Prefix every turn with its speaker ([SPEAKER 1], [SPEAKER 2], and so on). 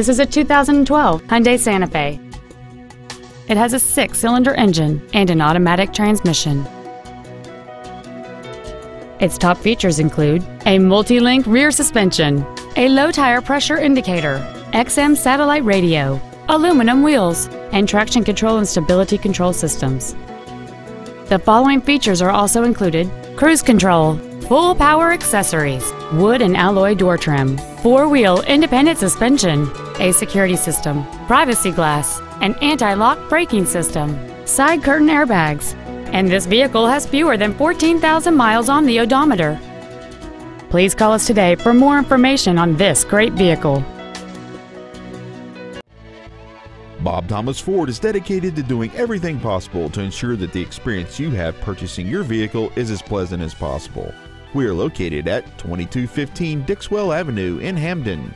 [SPEAKER 1] This is a 2012 Hyundai Santa Fe. It has a six-cylinder engine and an automatic transmission. Its top features include a multi-link rear suspension, a low tire pressure indicator, XM satellite radio, aluminum wheels, and traction control and stability control systems. The following features are also included cruise control, full power accessories, wood and alloy door trim, four-wheel independent suspension, a security system, privacy glass, an anti-lock braking system, side curtain airbags, and this vehicle has fewer than 14,000 miles on the odometer. Please call us today for more information on this great vehicle.
[SPEAKER 2] Bob Thomas Ford is dedicated to doing everything possible to ensure that the experience you have purchasing your vehicle is as pleasant as possible. We are located at 2215 Dixwell Avenue in Hamden.